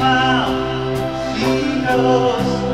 smile, she knows.